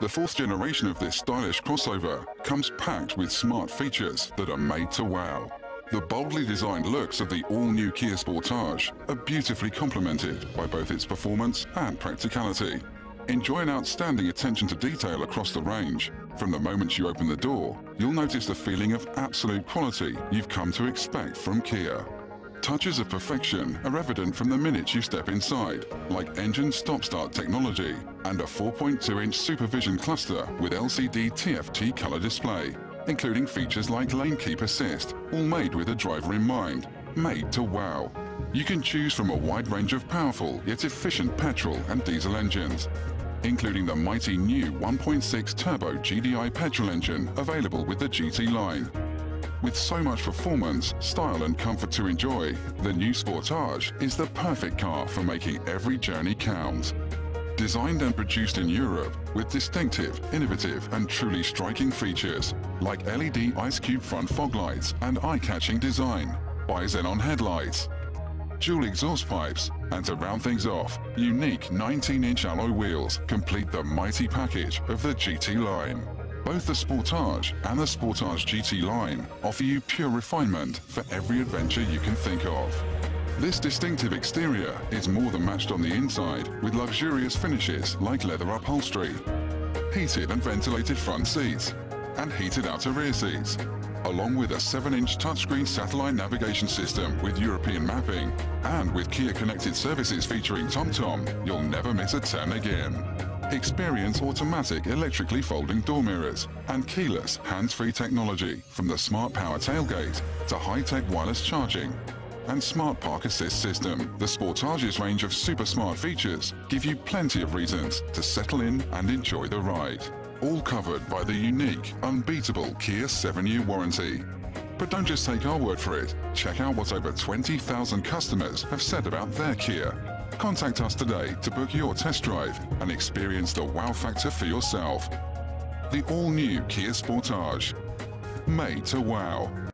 The fourth generation of this stylish crossover comes packed with smart features that are made to wow. The boldly designed looks of the all-new Kia Sportage are beautifully complemented by both its performance and practicality. Enjoy an outstanding attention to detail across the range. From the moment you open the door, you'll notice the feeling of absolute quality you've come to expect from Kia. Touches of perfection are evident from the minute you step inside, like engine stop-start technology and a 4.2-inch SuperVision cluster with LCD TFT color display, including features like lane keep assist, all made with the driver in mind, made to wow. You can choose from a wide range of powerful yet efficient petrol and diesel engines, including the mighty new 1.6 turbo GDI petrol engine available with the GT line with so much performance, style and comfort to enjoy, the new Sportage is the perfect car for making every journey count. Designed and produced in Europe with distinctive, innovative and truly striking features like LED ice cube front fog lights and eye-catching design, bi-xenon headlights, dual exhaust pipes, and to round things off, unique 19-inch alloy wheels complete the mighty package of the GT line. Both the Sportage and the Sportage GT line offer you pure refinement for every adventure you can think of. This distinctive exterior is more than matched on the inside with luxurious finishes like leather upholstery, heated and ventilated front seats, and heated outer rear seats, along with a 7-inch touchscreen satellite navigation system with European mapping, and with Kia connected services featuring TomTom, you'll never miss a turn again. Experience automatic electrically folding door mirrors and keyless hands-free technology from the smart power tailgate to high-tech wireless charging and smart park assist system. The Sportage's range of super smart features give you plenty of reasons to settle in and enjoy the ride. All covered by the unique, unbeatable Kia 7-year warranty. But don't just take our word for it. Check out what over 20,000 customers have said about their Kia Contact us today to book your test drive and experience the wow factor for yourself. The all-new Kia Sportage. Made to wow.